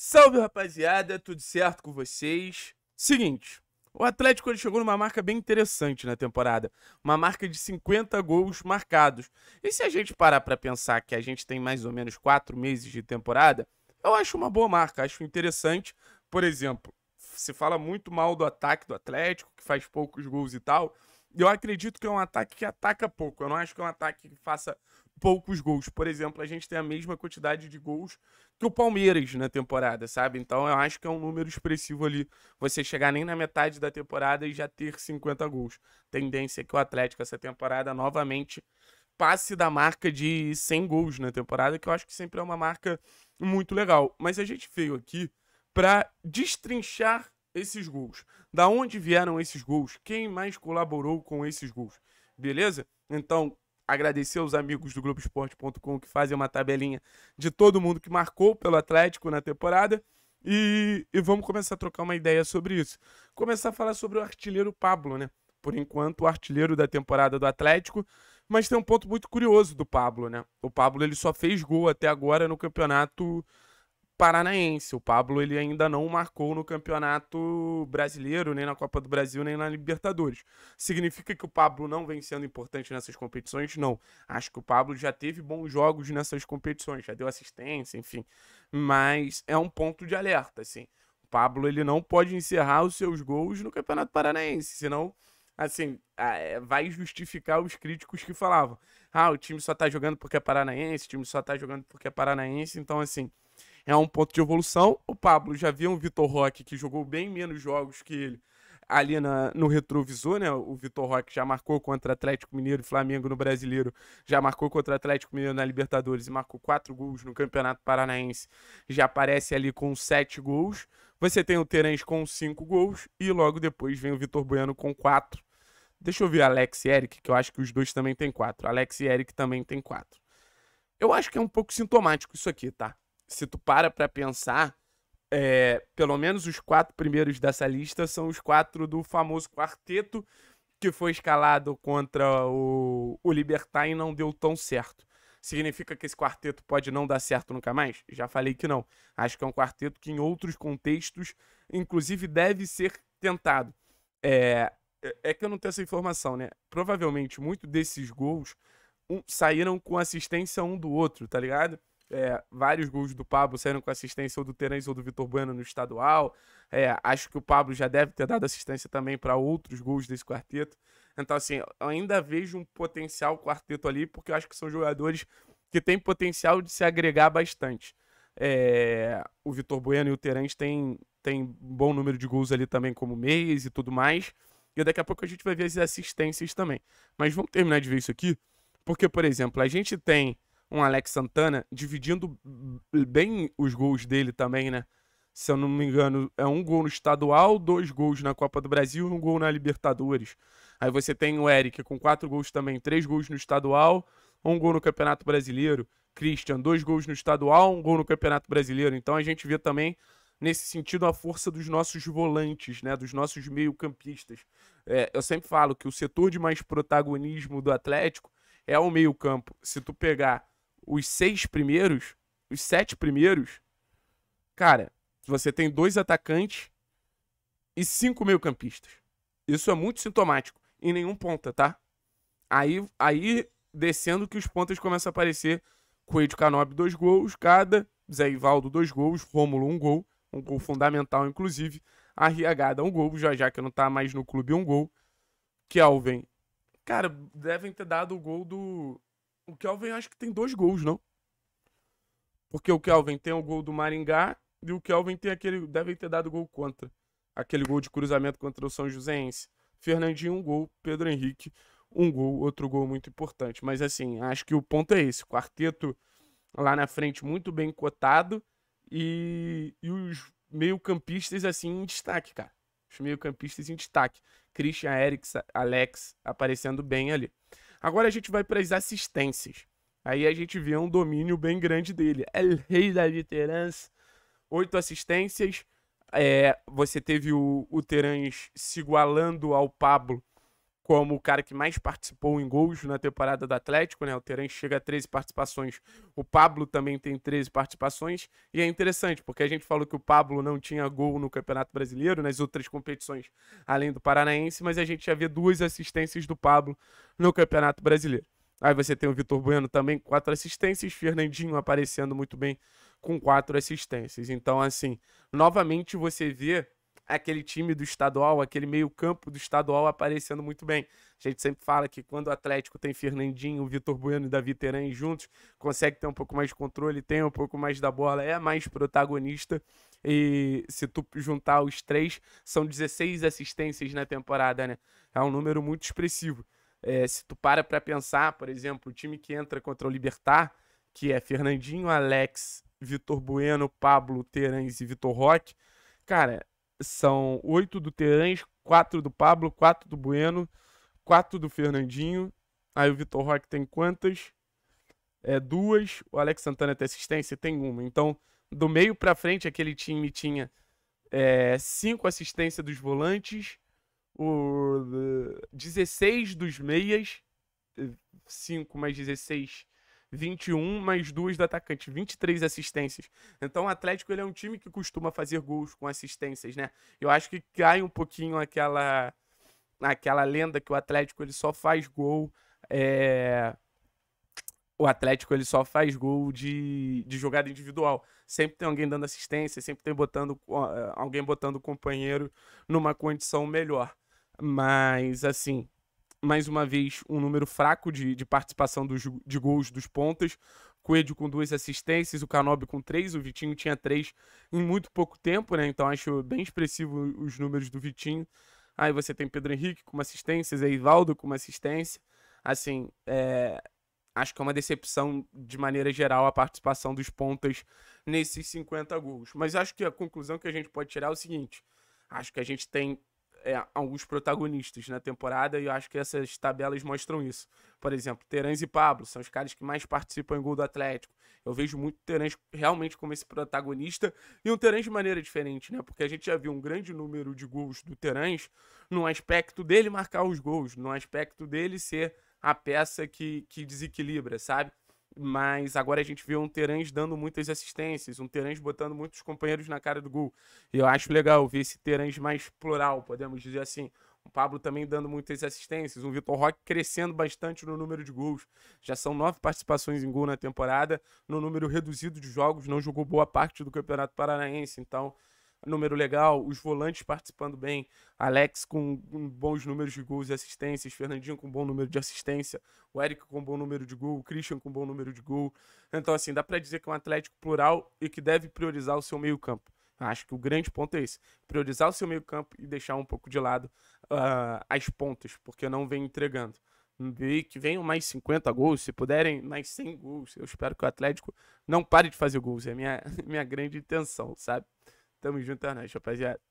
Salve rapaziada, tudo certo com vocês? Seguinte, o Atlético chegou numa marca bem interessante na temporada, uma marca de 50 gols marcados. E se a gente parar para pensar que a gente tem mais ou menos 4 meses de temporada, eu acho uma boa marca, acho interessante. Por exemplo, se fala muito mal do ataque do Atlético, que faz poucos gols e tal. Eu acredito que é um ataque que ataca pouco. Eu não acho que é um ataque que faça poucos gols. Por exemplo, a gente tem a mesma quantidade de gols que o Palmeiras na temporada, sabe? Então eu acho que é um número expressivo ali. Você chegar nem na metade da temporada e já ter 50 gols. Tendência é que o Atlético essa temporada novamente passe da marca de 100 gols na temporada, que eu acho que sempre é uma marca muito legal. Mas a gente veio aqui para destrinchar esses gols. Da onde vieram esses gols? Quem mais colaborou com esses gols? Beleza? Então, agradecer aos amigos do Globoesporte.com que fazem uma tabelinha de todo mundo que marcou pelo Atlético na temporada. E, e, vamos começar a trocar uma ideia sobre isso. Começar a falar sobre o artilheiro Pablo, né? Por enquanto, o artilheiro da temporada do Atlético. Mas tem um ponto muito curioso do Pablo, né? O Pablo ele só fez gol até agora no campeonato Paranaense. O Pablo ele ainda não marcou no Campeonato Brasileiro, nem na Copa do Brasil, nem na Libertadores. Significa que o Pablo não vem sendo importante nessas competições? Não. Acho que o Pablo já teve bons jogos nessas competições, já deu assistência, enfim. Mas é um ponto de alerta, assim. O Pablo ele não pode encerrar os seus gols no Campeonato Paranaense, senão assim, é, vai justificar os críticos que falavam: "Ah, o time só tá jogando porque é paranaense, o time só tá jogando porque é paranaense". Então, assim, é um ponto de evolução. O Pablo já viu um Vitor Roque que jogou bem menos jogos que ele ali na, no retrovisor, né? O Vitor Roque já marcou contra Atlético Mineiro e Flamengo no Brasileiro, já marcou contra Atlético Mineiro na Libertadores e marcou quatro gols no Campeonato Paranaense. Já aparece ali com sete gols. Você tem o Terence com cinco gols e logo depois vem o Vitor Bueno com quatro. Deixa eu ver Alex e Eric, que eu acho que os dois também têm quatro. Alex e Eric também têm quatro. Eu acho que é um pouco sintomático isso aqui, tá? Se tu para pra pensar, é, pelo menos os quatro primeiros dessa lista são os quatro do famoso quarteto que foi escalado contra o, o Libertar e não deu tão certo. Significa que esse quarteto pode não dar certo nunca mais? Já falei que não. Acho que é um quarteto que, em outros contextos, inclusive, deve ser tentado. É, é que eu não tenho essa informação, né? Provavelmente, muitos desses gols um, saíram com assistência um do outro, tá ligado? É, vários gols do Pablo saíram com assistência ou do Terence ou do Vitor Bueno no estadual. É, acho que o Pablo já deve ter dado assistência também para outros gols desse quarteto. Então, assim, ainda vejo um potencial quarteto ali, porque eu acho que são jogadores que têm potencial de se agregar bastante. É, o Vitor Bueno e o Terence têm, um bom número de gols ali também, como meias e tudo mais. E daqui a pouco a gente vai ver as assistências também. Mas vamos terminar de ver isso aqui, porque, por exemplo, a gente tem um Alex Santana dividindo bem os gols dele também, né? Se eu não me engano, é um gol no estadual, dois gols na Copa do Brasil e um gol na Libertadores. Aí você tem o Eric com quatro gols também, três gols no estadual, um gol no Campeonato Brasileiro. Christian, dois gols no estadual, um gol no Campeonato Brasileiro. Então a gente vê também nesse sentido a força dos nossos volantes, né, dos nossos meio-campistas. É, eu sempre falo que o setor de mais protagonismo do Atlético é o meio-campo. Se tu pegar os seis primeiros, os sete primeiros, cara, você tem dois atacantes e cinco meio-campistas. Isso é muito sintomático. E nenhum ponta, tá? Aí, aí descendo que os pontas começam a aparecer. Coelho Canobi, dois gols cada. Zé Ivaldo, dois gols. Rômulo, um gol. Um gol fundamental, inclusive. Arriagada, um gol. Já já que não tá mais no clube, um gol. Kelvin. Cara, devem ter dado o gol do, o Kelvin acho que tem dois gols, não? Porque o Kelvin tem o gol do Maringá e o Kelvin tem aquele. Deve ter dado gol contra. Aquele gol de cruzamento contra o São Joséense. Fernandinho, um gol. Pedro Henrique, um gol. Outro gol muito importante. Mas assim, acho que o ponto é esse. Quarteto lá na frente muito bem cotado. E, e os meio-campistas, assim, em destaque, cara. Os meio-campistas em destaque. Christian, Eric, Alex aparecendo bem ali. Agora a gente vai para as assistências. Aí a gente vê um domínio bem grande dele. El Rei da Liderança, oito assistências. É, você teve o, o Terãs se igualando ao Pablo como o cara que mais participou em gols na temporada do Atlético, né? O Terence chega a 13 participações, o Pablo também tem 13 participações, e é interessante, porque a gente falou que o Pablo não tinha gol no Campeonato Brasileiro, nas outras competições, além do Paranaense, mas a gente já vê duas assistências do Pablo no Campeonato Brasileiro. Aí você tem o Vitor Bueno também quatro assistências, Fernandinho aparecendo muito bem com quatro assistências. Então, assim, novamente você vê aquele time do estadual, aquele meio-campo do estadual aparecendo muito bem. A gente sempre fala que quando o Atlético tem Fernandinho, Vitor Bueno e Davi Teran juntos, consegue ter um pouco mais de controle, tem um pouco mais da bola, é mais protagonista. E se tu juntar os três, são 16 assistências na temporada, né? É um número muito expressivo. É, se tu para para pensar, por exemplo, o time que entra contra o Libertar, que é Fernandinho, Alex, Vitor Bueno, Pablo, Terãs e Vitor Roque, cara, são oito do Terãs, quatro do Pablo, quatro do Bueno, quatro do Fernandinho. Aí o Vitor Roque tem quantas? É duas. O Alex Santana tem assistência? Tem uma. Então, do meio para frente, aquele time tinha é, cinco assistências dos volantes, o 16 dos meias, 5 mais 16 21 mais duas do atacante, 23 assistências. Então o Atlético ele é um time que costuma fazer gols com assistências, né? Eu acho que cai um pouquinho aquela aquela lenda que o Atlético ele só faz gol é... o Atlético ele só faz gol de, de jogada individual. Sempre tem alguém dando assistência, sempre tem botando alguém botando o companheiro numa condição melhor. Mas assim, mais uma vez, um número fraco de, de participação dos, de gols dos pontas. Coelho com duas assistências, o Canobi com três, o Vitinho tinha três em muito pouco tempo, né? Então acho bem expressivo os números do Vitinho. Aí você tem Pedro Henrique com uma assistência, Zé Ivaldo com uma assistência. Assim, é... acho que é uma decepção de maneira geral a participação dos pontas nesses 50 gols. Mas acho que a conclusão que a gente pode tirar é o seguinte: acho que a gente tem é, alguns protagonistas na temporada e eu acho que essas tabelas mostram isso. Por exemplo, Terãs e Pablo são os caras que mais participam em gol do Atlético. Eu vejo muito Terãs realmente como esse protagonista e um Terãs de maneira diferente, né? Porque a gente já viu um grande número de gols do Terãs no aspecto dele marcar os gols, no aspecto dele ser a peça que, que desequilibra, sabe? Mas agora a gente vê um Terãs dando muitas assistências, um Terãs botando muitos companheiros na cara do gol. E eu acho legal ver esse Terãs mais plural, podemos dizer assim. O Pablo também dando muitas assistências, um Vitor Roque crescendo bastante no número de gols. Já são nove participações em gol na temporada, no número reduzido de jogos, não jogou boa parte do Campeonato Paranaense, então número legal, os volantes participando bem, Alex com bons números de gols e assistências, Fernandinho com bom número de assistência, o Eric com bom número de gol, o Christian com bom número de gol. Então, assim, dá para dizer que é um Atlético plural e que deve priorizar o seu meio-campo. Acho que o grande ponto é esse: priorizar o seu meio-campo e deixar um pouco de lado uh, as pontas, porque não vem entregando. E que venham mais 50 gols, se puderem, mais 100 gols. Eu espero que o Atlético não pare de fazer gols, é a minha, minha grande intenção, sabe? Tamo junto, é nóis, rapaziada.